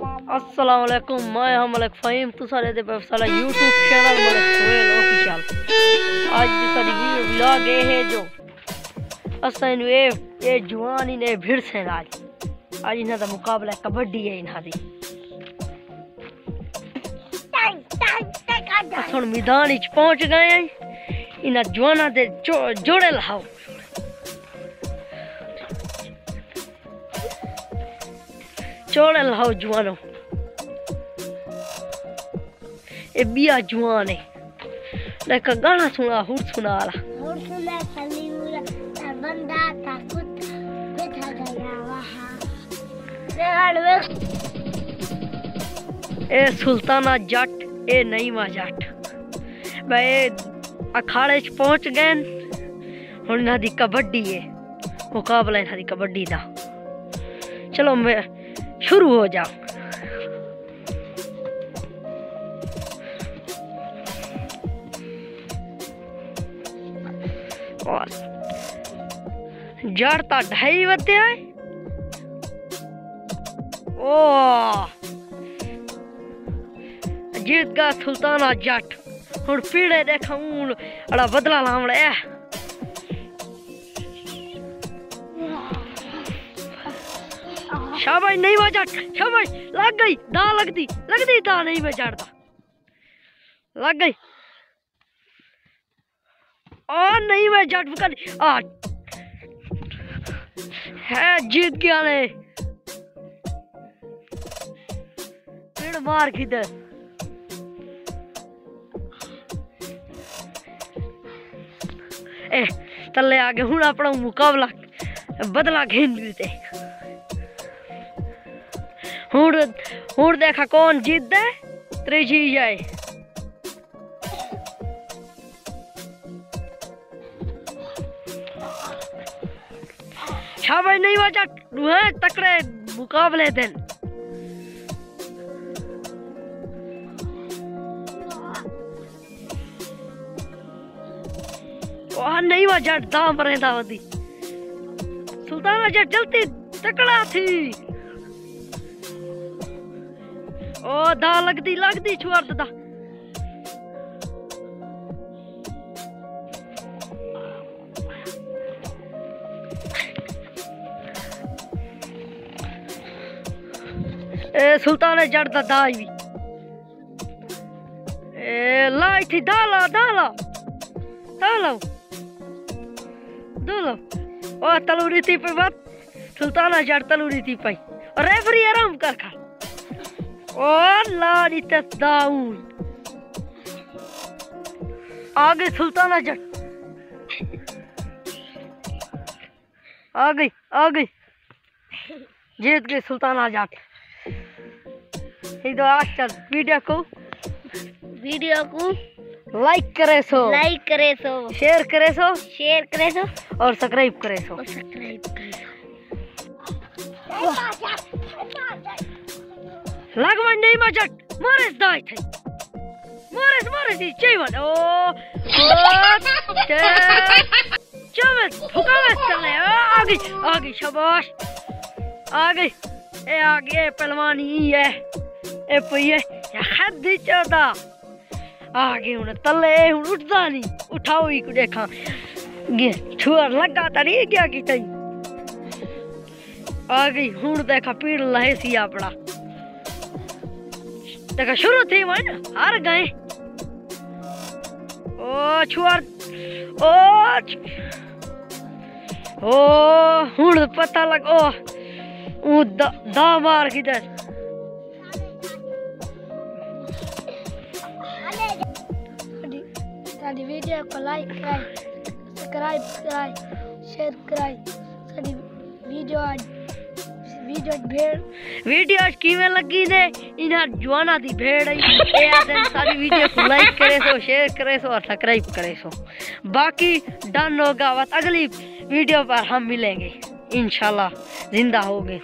السلام علیکم میں ہم ملک فہیم تو سارے دے پہ یوٹیوب چینل ملک سویل آفیشل آج ساری ویڈیو ولاگ اے ہے جو اساں انو اے اے جوان نے بھڑ سے آج آج انہاں دا مقابلہ کبڈی ہے انہاں دی اساں میدان وچ پہنچ گئے ہیں انہاں جواناں دے جوڑے لاؤ چوڑے لاؤ جوانوں اے بیا جوان ہے گانا سنا ہور سنا لا اور سنا سلیورا تا بندہ تا کت بیٹھا گیا وہاں اے سلطانہ جٹ اے نئیواں جٹ میں اکھاڑے چ پہنچ گئے ہن انہاں دی کبڈی ہے مقابلہ انہاں دی کبڈی دا چلو میں شروع ہو جاؤ۔ اور جڑ تا ڈھائی وتے ہے او جیت گا سلطانہ جٹ۔ ہن پیڑے دیکھا ہوں اڑا بدلا لاوڑا اے۔ شاباش نہیں وہ جٹ شاباش لگ گئی دا لگ دی لگ دی دا نہیں میں جڑتا لگ گئی۔ آ نہیں میں جٹ کر آ ہے جیت گیا نے پیڑ مار کدھر؟ اے، تلے آگے ہوں، اپنا مقابلہ بدلا گھن دیتے۔ ہوں ہوں دیکھا کون جیت ہے تری جی جائے شاباش نہیں بچا ہے تکڑے مقابلے نہیں وہ جٹ دام رہتا ہوتی سلطانہ جٹ جلتی تکڑا تھی۔ او دا لگدی لگدی چھوڑ دا اے سلطان جڑ دا دائی بھی اے لائی تھی دالا دالا دالا دالا او تلوری تھی پہ بات سلطانہ جڑ تلوری تھی پائی اور ریفری آرام کر کھا لاری تصداؤن آگے سلطانہ جٹ آگئی آگئی جیت گئی سلطانہ جٹ تو آج چل۔ ویڈیو کو ویڈیو کو لائک کرے سو۔ لائک کرے سو۔ شیئر کرے سو۔ شیئر کرے سو۔ اور سبسکرائب کرے سو۔ سبسکرائب کرے سو۔ لگوان نہیں مجٹ مارس دائی تھے مارس مارس یہ چی ون او چمت پھکاوس چلے آگئی آگئی شباش آگئی اے آگئی اے پلوانی ہی ہے اے پئی ہے یا خد دی چودا آگئی ہوں تلے ہوں اٹھتا نہیں اٹھاؤ ہی کو دیکھا گیا چھوڑ لگا تا نہیں گیا کی تھی آگئی ہوں دیکھا پیڑ لہے سی اپنا دیکھا شروع تھی وہ نا ہار گئے او چھوار او او ہوں پتہ لگ او او دا, دا مار کدھر ساری ویڈیو کو لائک کرائے سبسکرائب کرائے شیئر کرائے ساری ویڈیو آج ویڈیو بھیڑ ویڈیو آج کیویں لگی نے انہاں جوانا دی بھیڑ ہے اے آدن ساری ویڈیو کو لائک کرے سو شیئر کرے سو اور سبسکرائب کرے سو باقی ڈن ہوگا بس اگلی ویڈیو پر ہم ملیں گے انشاءاللہ زندہ ہوگے